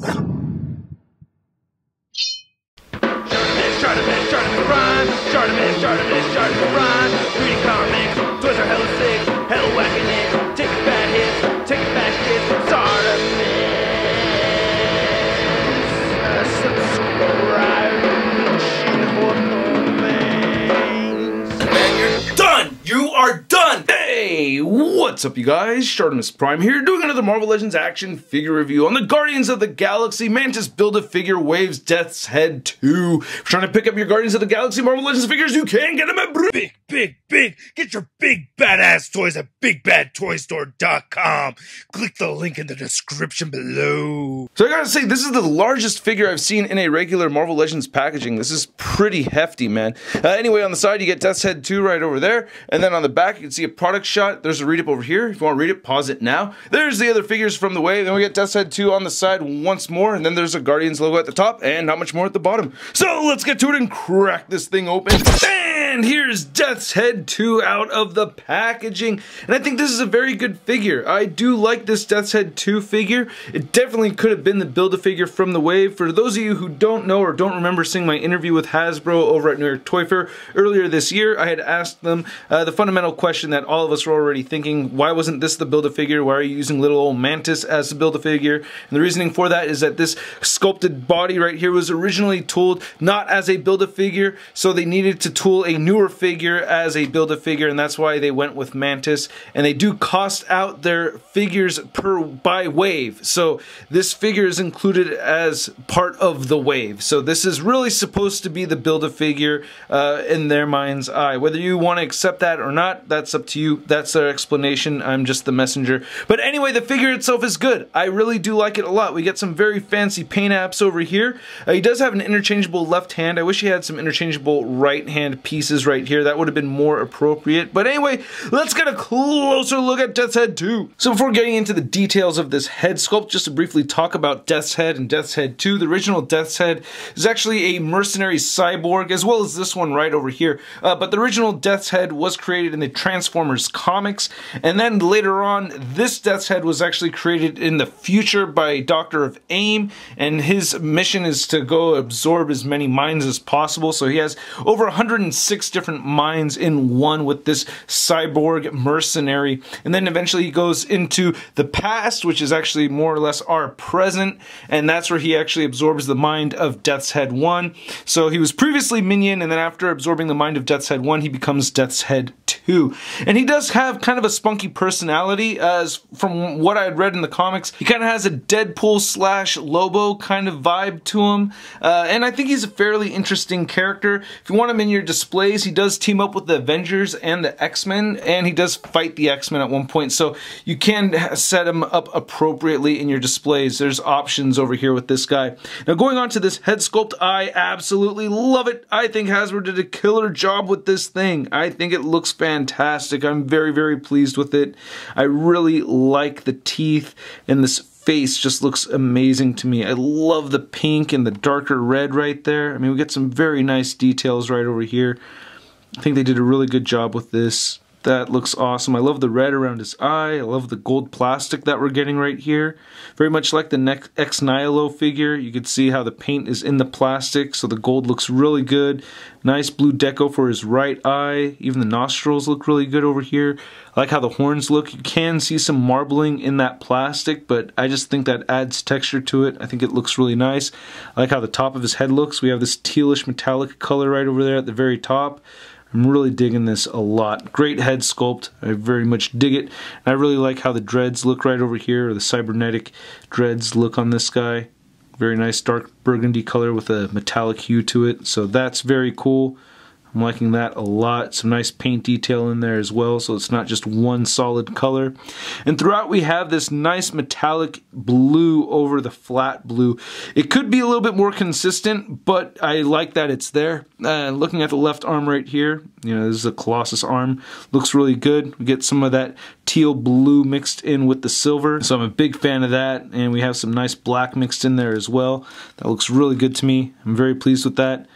Thank you. Hey, what's up, you guys? Shartimus Prime here, doing another Marvel Legends action figure review on the Guardians of the Galaxy Mantis Build a Figure Waves Death's Head 2. If you're trying to pick up your Guardians of the Galaxy Marvel Legends figures, you can get them at Br- big, big, big. Get your big badass toys at bigbadtoystore.com. Click the link in the description below. So I gotta say, this is the largest figure I've seen in a regular Marvel Legends packaging. This is pretty hefty, man. Uh, anyway, on the side, you get Death's Head 2 right over there. And then on the back, you can see a product shot. There's a read up over here. If you want to read it, pause it now. There's the other figures from the wave. Then we get Death's Head 2 on the side once more. And then there's a Guardians logo at the top and not much more at the bottom. So let's get to it and crack this thing open. And here's Death's Head 2 out of the packaging. And I think this is a very good figure. I do like this Death's Head 2 figure. It definitely could have been the Build-A-Figure from the Wave. For those of you who don't know or don't remember seeing my interview with Hasbro over at New York Toy Fair earlier this year, I had asked them uh, the fundamental question that all of us were already thinking, why wasn't this the Build-A-Figure? Why are you using little old Mantis as the Build-A-Figure? And the reasoning for that is that this sculpted body right here was originally tooled not as a Build-A-Figure, so they needed to tool a newer figure as a Build-A-Figure, and that's why they went with Mantis. And they do cost out their figures per by wave, so this figure is included as part of the wave. So this is really supposed to be the Build-A-Figure uh, in their mind's eye. Whether you want to accept that or not, that's up to you. That's their explanation. I'm just the messenger. But anyway, the figure itself is good. I really do like it a lot. We get some very fancy paint apps over here. Uh, he does have an interchangeable left hand. I wish he had some interchangeable right hand pieces right here. That would have been more appropriate. But anyway, let's get a closer look at Death's Head 2. So before getting into the details of this head sculpt, just to briefly talk about Death's Head and Death's Head 2. The original Death's Head is actually a mercenary cyborg, as well as this one right over here. Uh, but the original Death's Head was created in the Transformers comics, and then later on, this Death's Head was actually created in the future by Doctor of AIM, and his mission is to go absorb as many minds as possible. So he has over 106 different minds in one with this cyborg mercenary, and then eventually he goes into the past, which is actually more or less our present, and that's where he actually absorbs the mind of Death's Head 1. So he was previously Minion, and then after absorbing the mind of Death's Head 1, he becomes Death's Head 2. And he does have kind of a spunky personality, as from what I had read in the comics, he kind of has a Deadpool slash Lobo kind of vibe to him, uh, and I think he's a fairly interesting character. If you want him in your displays, he does team up with the Avengers and the X-Men, and he does fight the X-Men at one point, so you can set him up appropriately in your displays. There's options over here with this guy. Now going on to this head sculpt, I absolutely love it. I think Hasbro did a killer job with this thing. I think it looks fantastic. I'm very, very pleased with it. I really like the teeth and this face just looks amazing to me. I love the pink and the darker red right there. I mean, we get some very nice details right over here. I think they did a really good job with this. That looks awesome. I love the red around his eye. I love the gold plastic that we're getting right here. Very much like the Ex Nihilo figure. You can see how the paint is in the plastic, so the gold looks really good. Nice blue deco for his right eye. Even the nostrils look really good over here. I like how the horns look. You can see some marbling in that plastic, but I just think that adds texture to it. I think it looks really nice. I like how the top of his head looks. We have this tealish metallic color right over there at the very top. I'm really digging this a lot. Great head sculpt. I very much dig it. I really like how the dreads look right over here, or the cybernetic dreads look on this guy. Very nice dark burgundy color with a metallic hue to it. So that's very cool. I'm liking that a lot. Some nice paint detail in there as well, so it's not just one solid color. And throughout we have this nice metallic blue over the flat blue. It could be a little bit more consistent, but I like that it's there. Uh, looking at the left arm right here, you know, this is a Colossus arm. Looks really good. We get some of that teal blue mixed in with the silver, so I'm a big fan of that. And we have some nice black mixed in there as well. That looks really good to me. I'm very pleased with that.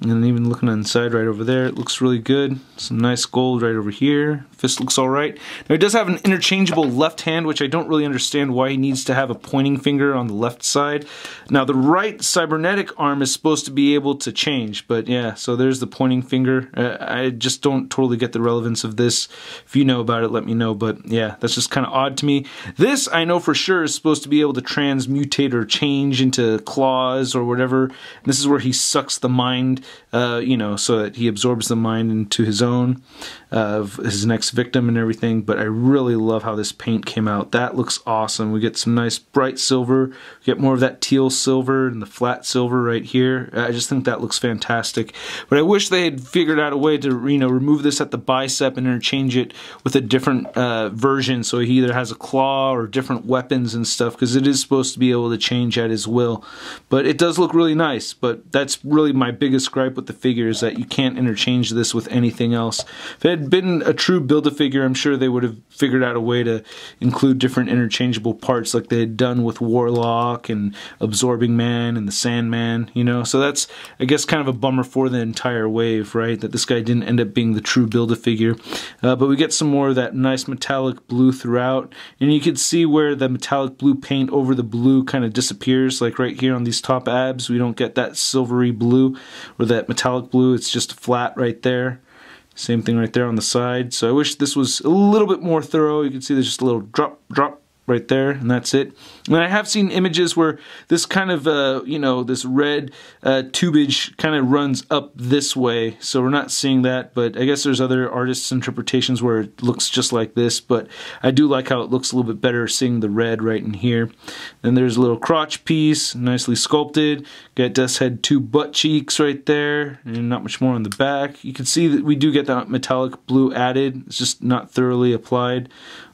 And even looking on the side right over there, it looks really good. Some nice gold right over here. Fist looks all right. Now he does have an interchangeable left hand, which I don't really understand why he needs to have a pointing finger on the left side. Now the right cybernetic arm is supposed to be able to change, but yeah, so there's the pointing finger. Uh, I just don't totally get the relevance of this. If you know about it, let me know, but yeah, that's just kind of odd to me. This, I know for sure, is supposed to be able to transmutate or change into claws or whatever. This is where he sucks the mind uh, you know, so that he absorbs the mind into his own of his next victim and everything. But I really love how this paint came out. That looks awesome. We get some nice bright silver. We get more of that teal silver and the flat silver right here. I just think that looks fantastic. But I wish they had figured out a way to, you know, remove this at the bicep and interchange it with a different uh, version. So he either has a claw or different weapons and stuff because it is supposed to be able to change at his will. But it does look really nice. But that's really my biggest gripe with the figure is that you can't interchange this with anything else. If it had been a true Build-A-Figure, I'm sure they would have figured out a way to include different interchangeable parts like they had done with Warlock and Absorbing Man and the Sandman, you know? So that's, I guess, kind of a bummer for the entire wave, right? That this guy didn't end up being the true Build-A-Figure. Uh, but we get some more of that nice metallic blue throughout. And you can see where the metallic blue paint over the blue kind of disappears, like right here on these top abs. We don't get that silvery blue that metallic blue. It's just flat right there. Same thing right there on the side. So I wish this was a little bit more thorough. You can see there's just a little drop, drop, right there and that's it. And I have seen images where this kind of uh, you know this red uh, tubage kind of runs up this way so we're not seeing that but I guess there's other artists interpretations where it looks just like this but I do like how it looks a little bit better seeing the red right in here. Then there's a little crotch piece nicely sculpted got Death's Head two butt cheeks right there and not much more on the back. You can see that we do get that metallic blue added it's just not thoroughly applied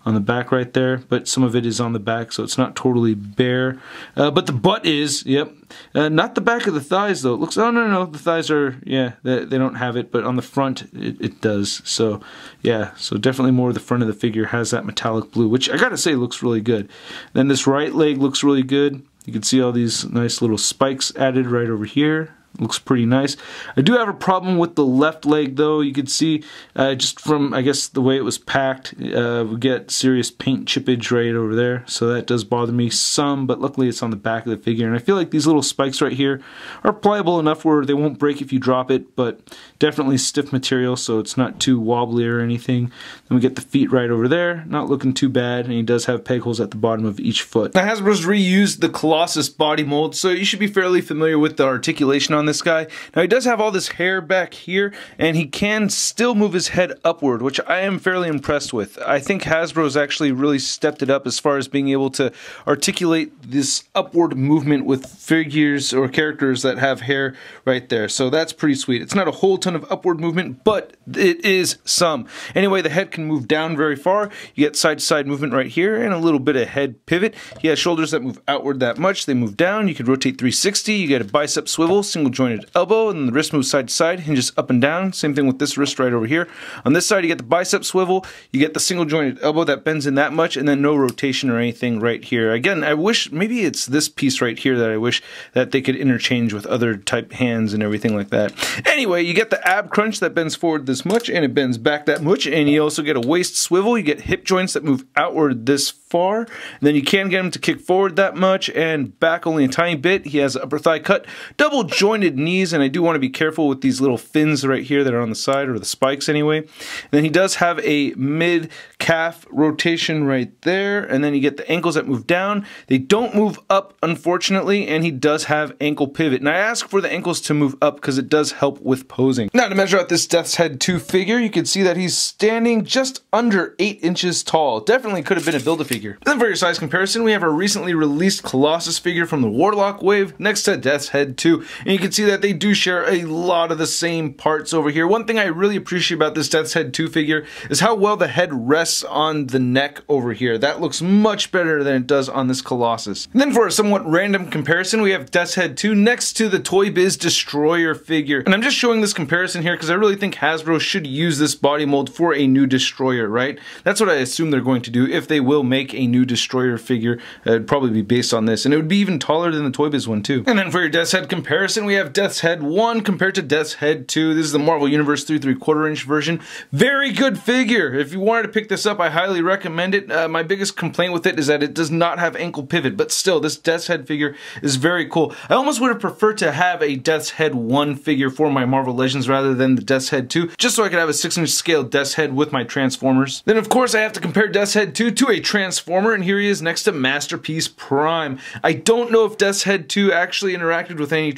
on the back right there, but some of it is on the back, so it's not totally bare. Uh, but the butt is, yep. Uh, not the back of the thighs, though. It looks, oh, no, no, the thighs are, yeah, they, they don't have it, but on the front, it, it, does. So, yeah, so definitely more of the front of the figure has that metallic blue, which I gotta say looks really good. Then this right leg looks really good. You can see all these nice little spikes added right over here looks pretty nice. I do have a problem with the left leg though. You can see uh, just from I guess the way it was packed, uh, we get serious paint chippage right over there. So that does bother me some, but luckily it's on the back of the figure. And I feel like these little spikes right here are pliable enough where they won't break if you drop it, but definitely stiff material so it's not too wobbly or anything. Then we get the feet right over there, not looking too bad, and he does have peg holes at the bottom of each foot. Now Hasbro's reused the Colossus body mold, so you should be fairly familiar with the articulation on this guy. Now he does have all this hair back here, and he can still move his head upward, which I am fairly impressed with. I think Hasbro's actually really stepped it up as far as being able to articulate this upward movement with figures or characters that have hair right there. So that's pretty sweet. It's not a whole ton of upward movement, but it is some. Anyway, the head can move down very far. You get side to side movement right here and a little bit of head pivot. He has shoulders that move outward that much. They move down. You can rotate 360. You get a bicep swivel, single jointed elbow, and the wrist moves side to side, hinges up and down. Same thing with this wrist right over here. On this side, you get the bicep swivel, you get the single jointed elbow that bends in that much, and then no rotation or anything right here. Again, I wish maybe it's this piece right here that I wish that they could interchange with other type hands and everything like that. Anyway, you get the ab crunch that bends forward this much and it bends back that much, and you also get a waist swivel. You get hip joints that move outward this far. And then you can get him to kick forward that much and back only a tiny bit. He has upper thigh cut, double jointed knees, and I do want to be careful with these little fins right here that are on the side, or the spikes anyway. And then he does have a mid calf rotation right there, and then you get the ankles that move down. They don't move up, unfortunately, and he does have ankle pivot. And I ask for the ankles to move up because it does help with posing. Now to measure out this Death's Head 2 figure, you can see that he's standing just under 8 inches tall. Definitely could have been a Build-A-Figure figure. Then for your size comparison, we have a recently released Colossus figure from the Warlock wave next to Death's Head 2. And you can see that they do share a lot of the same parts over here. One thing I really appreciate about this Death's Head 2 figure is how well the head rests on the neck over here. That looks much better than it does on this Colossus. And then for a somewhat random comparison, we have Death's Head 2 next to the Toy Biz Destroyer figure. And I'm just showing this comparison here because I really think Hasbro should use this body mold for a new Destroyer, right? That's what I assume they're going to do if they will make a new Destroyer figure. Uh, it'd probably be based on this, and it would be even taller than the Toy Biz one too. And then for your Death's Head comparison, we have Death's Head 1 compared to Death's Head 2. This is the Marvel Universe 3 3 quarter inch version. Very good figure. If you wanted to pick this up, I highly recommend it. Uh, my biggest complaint with it is that it does not have ankle pivot, but still, this Death's Head figure is very cool. I almost would have preferred to have a Death's Head 1 figure for my Marvel Legends rather than the Death's Head 2, just so I could have a 6 inch scale Death's Head with my Transformers. Then, of course, I have to compare Death's Head 2 to a Transformer, and here he is next to Masterpiece Prime. I don't know if Death's Head 2 actually interacted with any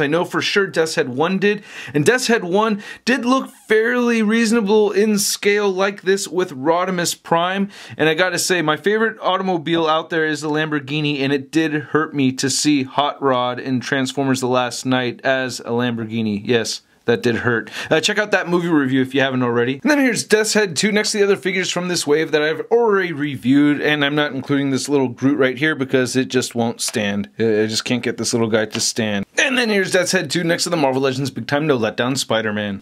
I know for sure Death's Head 1 did, and Death's Head 1 did look fairly reasonable in scale like this with Rodimus Prime, and I gotta say, my favorite automobile out there is the Lamborghini, and it did hurt me to see Hot Rod in Transformers The Last Knight as a Lamborghini. Yes, that did hurt. Uh, check out that movie review if you haven't already. And then here's Death's Head 2 next to the other figures from this wave that I've already reviewed, and I'm not including this little Groot right here because it just won't stand. I just can't get this little guy to stand. And then here's Death's Head 2 next to the Marvel Legends Big Time No Letdown Spider-Man.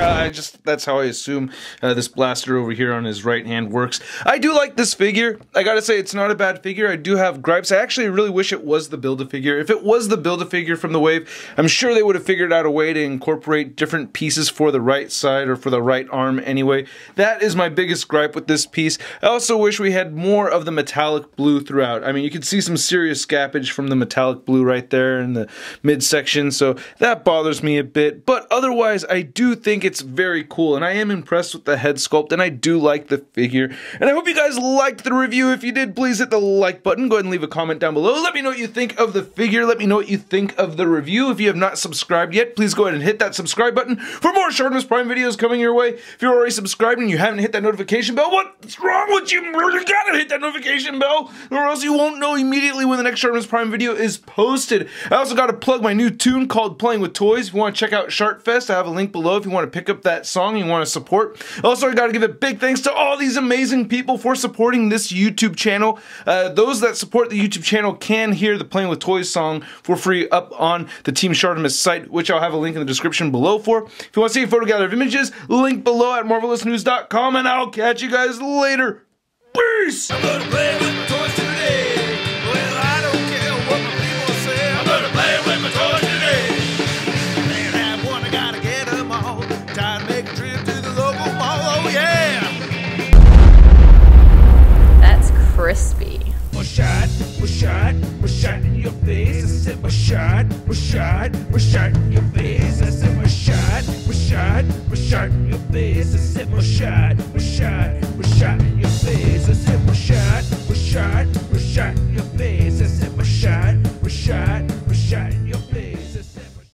I just, that's how I assume uh, this blaster over here on his right hand works. I do like this figure. I gotta say, it's not a bad figure. I do have gripes. I actually really wish it was the Build-A-Figure. If it was the Build-A-Figure from the wave, I'm sure they would have figured out a way to incorporate different pieces for the right side or for the right arm anyway. That is my biggest gripe with this piece. I also wish we had more of the metallic blue throughout. I mean, you can see some serious scappage from the metallic blue right there in the midsection, so that bothers me a bit. But otherwise, I do think it's very cool, and I am impressed with the head sculpt, and I do like the figure. And I hope you guys liked the review. If you did, please hit the like button. Go ahead and leave a comment down below. Let me know what you think of the figure. Let me know what you think of the review. If you have not subscribed yet, please go ahead and hit that subscribe button for more Shartimus Prime videos coming your way. If you're already subscribed and you haven't hit that notification bell, what's wrong with you? You gotta hit that notification bell, or else you won't know immediately when the next Shartimus Prime video is posted. I also gotta plug my new tune called Playing with Toys. If you want to check out Shartfest, I have a link below if you want to pick up that song and you want to support. Also, I gotta give a big thanks to all these amazing people for supporting this YouTube channel. Uh, those that support the YouTube channel can hear the Playing with Toys song for free up on the Team Shartimus site, which I'll have a link in the description below for. If you want to see a photo gallery of images, link below at marvelousnews.com, and I'll catch you guys later. Peace! Shot, was shot